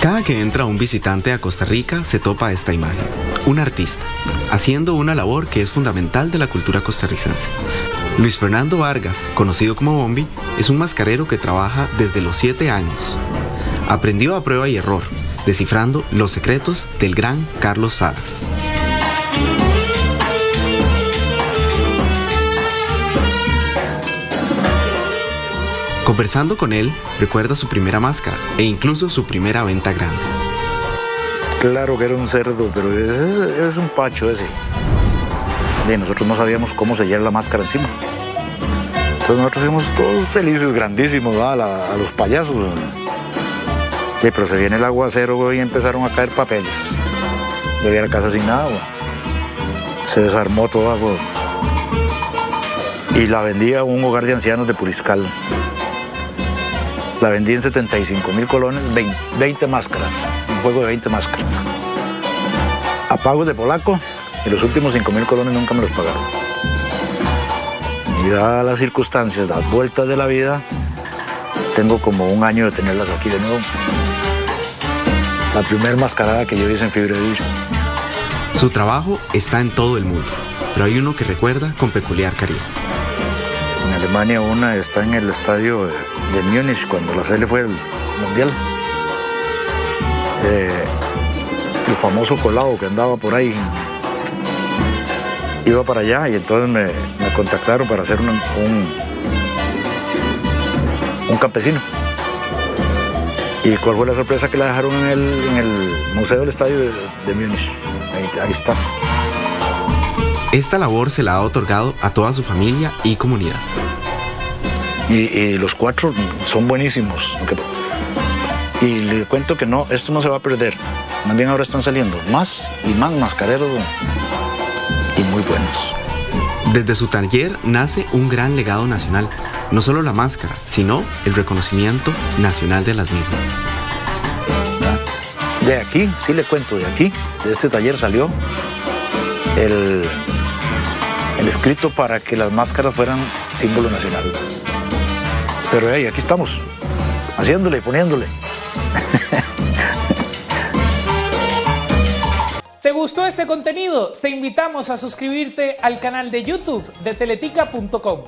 Cada que entra un visitante a Costa Rica se topa esta imagen, un artista, haciendo una labor que es fundamental de la cultura costarricense. Luis Fernando Vargas, conocido como Bombi, es un mascarero que trabaja desde los 7 años. Aprendió a prueba y error, descifrando los secretos del gran Carlos Salas. Conversando con él, recuerda su primera máscara e incluso su primera venta grande. Claro que era un cerdo, pero es, es un pacho ese. Y nosotros no sabíamos cómo sellar la máscara encima. Entonces nosotros íbamos todos felices, grandísimos, a, los payasos. Sí, pero se viene el aguacero y empezaron a caer papeles. Yo la casa sin nada. Se desarmó todo. Y la vendía a un hogar de ancianos de Puriscal. La vendí en 75 mil colones, 20, máscaras, un juego de 20 máscaras. A pagos de polaco, y los últimos 5 mil colones nunca me los pagaron. Y dadas las circunstancias, las vueltas de la vida, tengo como un año de tenerlas aquí de nuevo. La primera mascarada que yo hice en fibra de Su trabajo está en todo el mundo, pero hay uno que recuerda con peculiar cariño. Alemania una está en el estadio de Múnich cuando la Sele fue el mundial. Eh, el famoso colado que andaba por ahí iba para allá y entonces me, contactaron para hacer un, un, campesino. ¿Y cuál fue la sorpresa que la dejaron en el, Museo del Estadio de Múnich? ahí está. Esta labor se la ha otorgado a toda su familia y comunidad. Y, los cuatro son buenísimos. Y le cuento que no, esto no se va a perder. También ahora están saliendo más y más mascareros y muy buenos. Desde su taller nace un gran legado nacional. No solo la máscara, sino el reconocimiento nacional de las mismas. De aquí, sí le cuento, de aquí, de este taller salió el, el escrito para que las máscaras fueran símbolo nacional. Pero hey, aquí estamos, haciéndole, poniéndole. ¿Te gustó este contenido? Te invitamos a suscribirte al canal de YouTube de teletica.com.